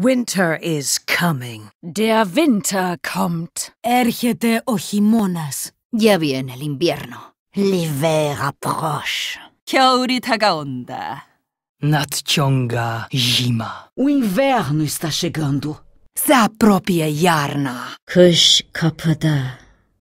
Winter is coming. Der Winter kommt. Έρχεται ο χειμώνας. Ya viene el invierno. L'hiver approche. 겨울이 다가온다. Natchonga Jima. O inverno está chegando. Se apropia Yarna. Kush kapada.